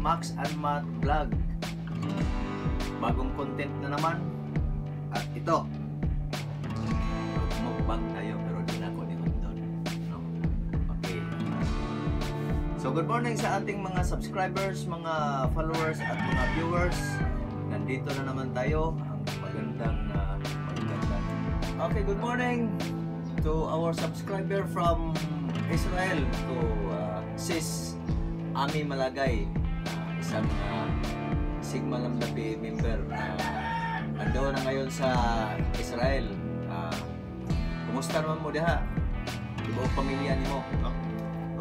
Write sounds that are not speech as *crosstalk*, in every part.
Max and Matt Vlog. Bagong content na naman. At ito, mukbang tayo pero di na ako ni Hondon. No? Okay. So good morning sa ating mga subscribers, mga followers at mga viewers. Nandito na naman tayo ang magandang uh, magandang. Okay, good morning to our subscriber from Israel to uh, Sis Ami Malagay, uh, isang uh, Sigma Lambda Pi member na nandoon na ngayon sa Israel. Uh, kumusta naman mo diha? Iba ang pamilya ni mo, no?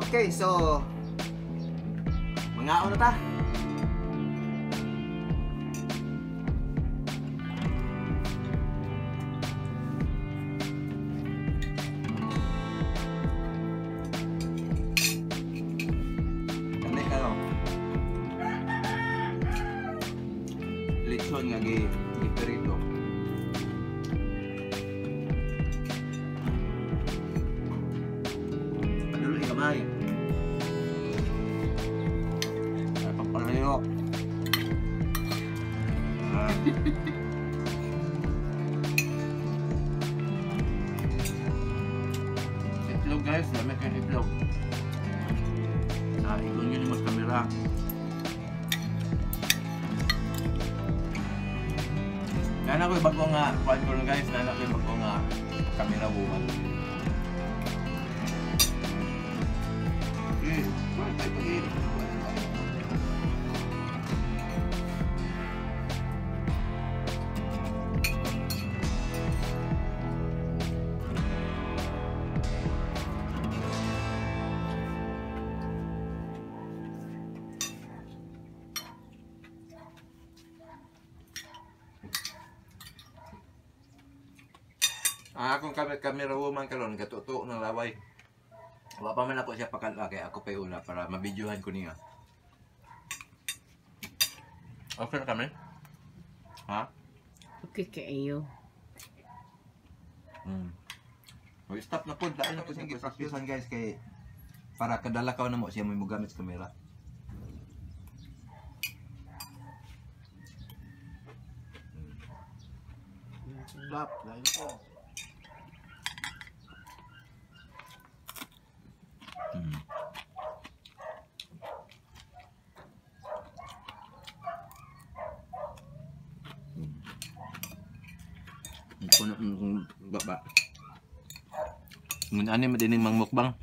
Okay, so mga ano ta? Lechon nga gi giperito. Paduloy kamay. Ay papalayo. Ah. itlog guys, dami kayong itlog. Ah, ikon nyo ni mas kamera. Ko yung bago nga, kuhan guys, nana ko yung bago nga camera woman. Eh, kuhan tayo pag-iinit. Ah, akong camera woman karon katuto ng laway. Wa pa man ako siya pakala kay ako pa una para mabidyohan ko niya. Okay na kami? Ha? Okay kayo. Hmm. O stop na po, daan na po siya practicean guys kay para kadala ka na mo siya mo gamit sa camera. Lap, lain po. Hmm. Puno ng baba. Ngun ani madining mang mukbang.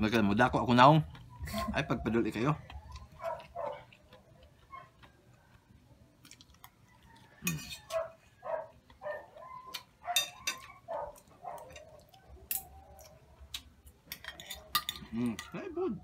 Magka mo dako ako naong. Ay pagpaduli kayo. Mm, very good.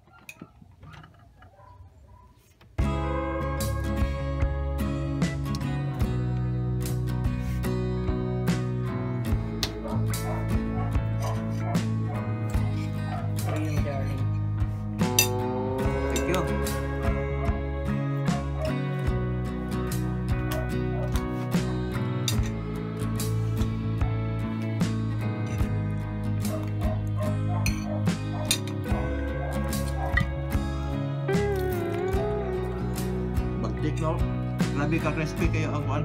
Ka crispy kayo ang kuan.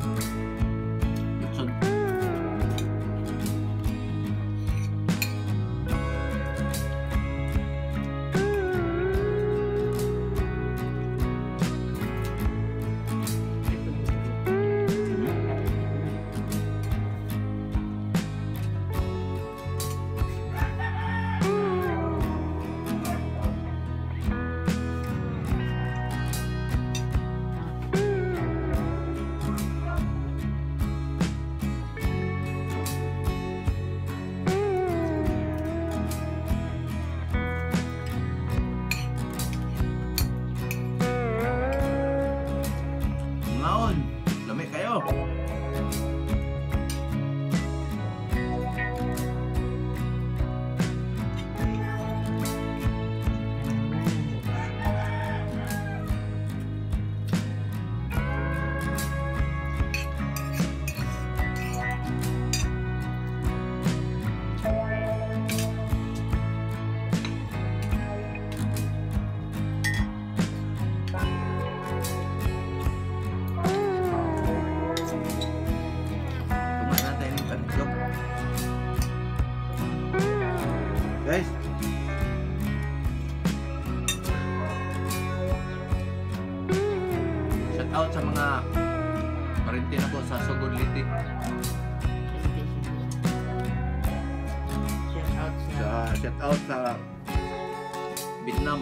Vietnam.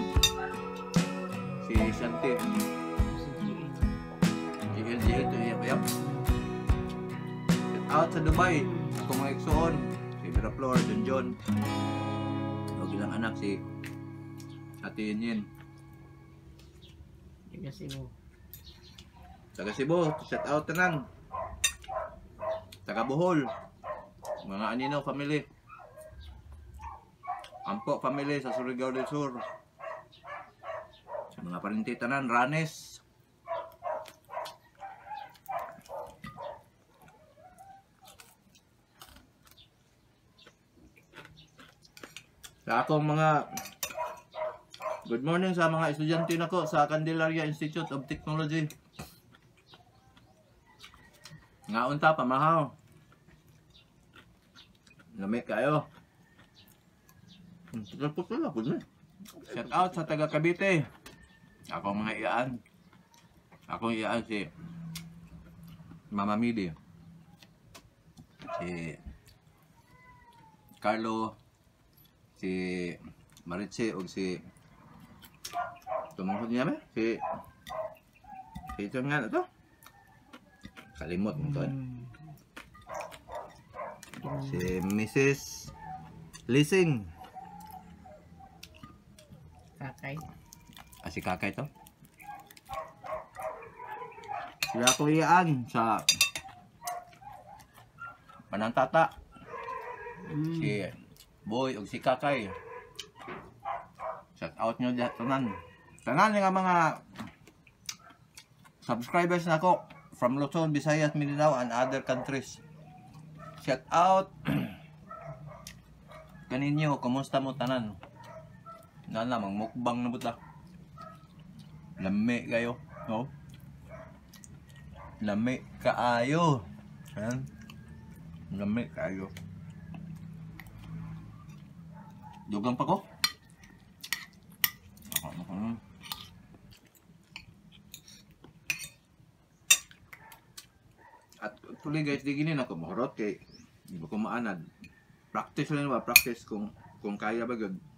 Si Shanti. si GA. GLGL to yap yap. Out sa Dubai. Akong mga igsoon. Si Vera Flor, John John. O ilang anak si Ate Yin Yin. Taga Cebu. Taga Cebu, shout out tanan. Taga Bohol. Mga Anino family. Ampo family sa Surigao del Sur. Sa mga parinti Ranes. Sa akong mga Good morning sa mga estudyante nako sa Candelaria Institute of Technology. Nga unta pamahaw. Lamig kayo. Hmm, Putol-putol ako na. Shout out sa taga Cavite. Ako mga iyaan. Ako iyaan si Mama Midi. Si Carlo. Si Maritze o si Tumungkod niya ba? Si Si ito nga na to. Kalimot mo to. eh. Mm. Si Mrs. Lising. Kakay. Ah, si Kakay to. Sila ko iyaan sa Panantata. Mm. Si Boy o si Kakay. Shout out nyo diyan tanan. Tanan nga mga subscribers na ako from Luzon, Visayas, Mindanao and other countries. Shout out *clears throat* kaninyo, kumusta mo tanan? Na lamang mukbang na buta. Lami kayo, no? Lami kaayo. Yan. Lami kaayo. Dugang pa ko. Ako, ako, ako. At actually guys, di gini na ko mahurot kay di ba ko maanad. Practice lang ba? Practice kung kung kaya ba good.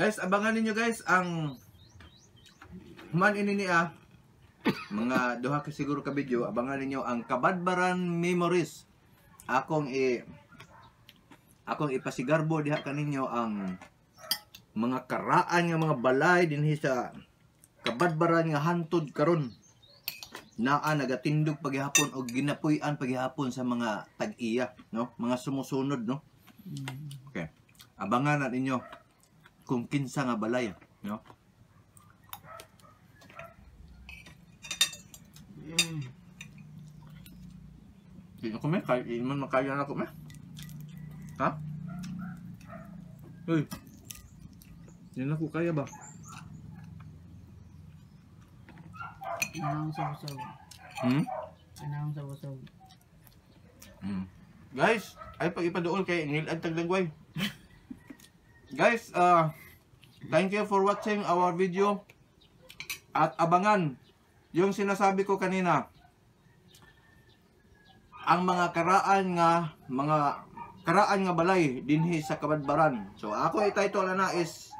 Guys, abangan ninyo guys ang man ini ni ah mga duha ka siguro ka video abangan ninyo ang Kabadbaran Memories. Akong i akong ipasigarbo diha kaninyo ang mga karaan nga mga balay dinhi sa Kabadbaran nga hantod karon. Naa nagatindog paghihapon o ginapuy-an paghihapon sa mga tag-iya no? Mga sumusunod no? Mm. okay. Abangan na ninyo kung kinsa nga balay no Mm. Di na kume, kaya di man makaya na kume. Ha? Uy. Di na ko kaya ba? Anong sa busog? Hmm? Anong sa busog? Hmm. Guys, ay pag ipaduol kay ngilad tagdagway. Guys, uh, thank you for watching our video. At abangan yung sinasabi ko kanina. Ang mga karaan nga mga karaan nga balay dinhi sa Kabadbaran. So ako i-title na is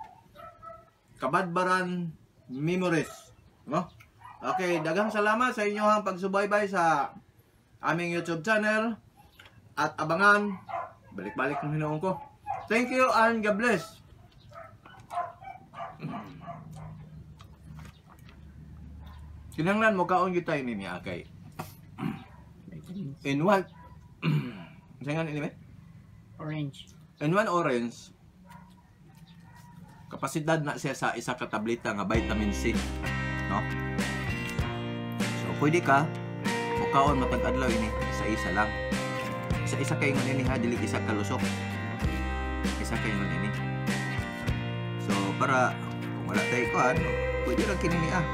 Kabadbaran Memories. No? Okay, daghang salamat sa inyong pagsubaybay sa aming YouTube channel at abangan balik-balik ng hinoon ko. Thank you and God bless. Kinanglan mo kaon gyud tayo nini akay. In one Sa nga nini be? Orange. In one *clears throat* orange kapasidad na siya sa isa ka tableta nga vitamin C, no? So pwede ka mukaon matag adlaw ini isa-isa lang. Isa-isa kay ngon ini ha dili isa ka lusok. Isa kay ngon ini. So para kung wala tayo kuan, pwede ra kini ni ah.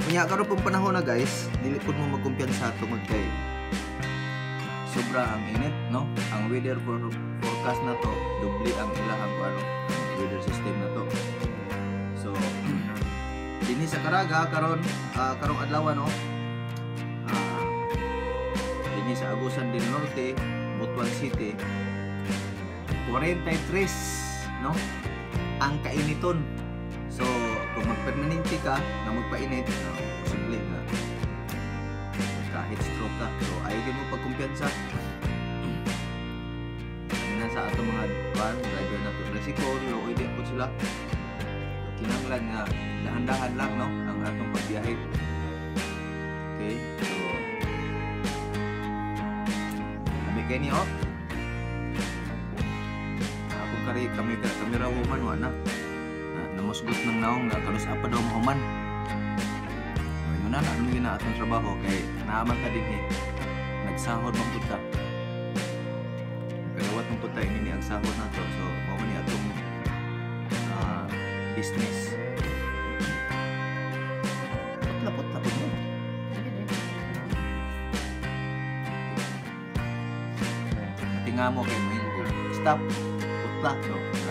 Kunya karon pong panahon na guys, dili pud mo magkumpiyansa tungod kay sobra ang init, no? Ang weather for forecast na to, dubli ang ilahang ko ano, weather system na to. So, *clears throat* di Dinhi sa Caraga karon ah, karong adlaw no. Ah, dinhi sa Agusan del Norte, Butuan City. 43 no ang kainiton. So, kung magpermanente ka na magpainit, no, posible na kahit stroke ka. So, ayaw mo pagkumpiyansa. Ano sa ato mga van, driver na to tricycle, luoy din po sila. So, kinanglan nga dahan-dahan lang no ang atong pagbiyahe. Okay, so kami kayo ni oh. Kari kami kami raw man wa na. Na namusgot ng naong nga kalus apa daw mahuman. So, yun na na gina atong trabaho kay naaman ta din eh. Nagsahod man pud ta. Kadawat man pud ta ini ni ang sahod nato. So mao ni atong ah, business. Pud mo. Din. Tingnan mo kay yung stop putla no.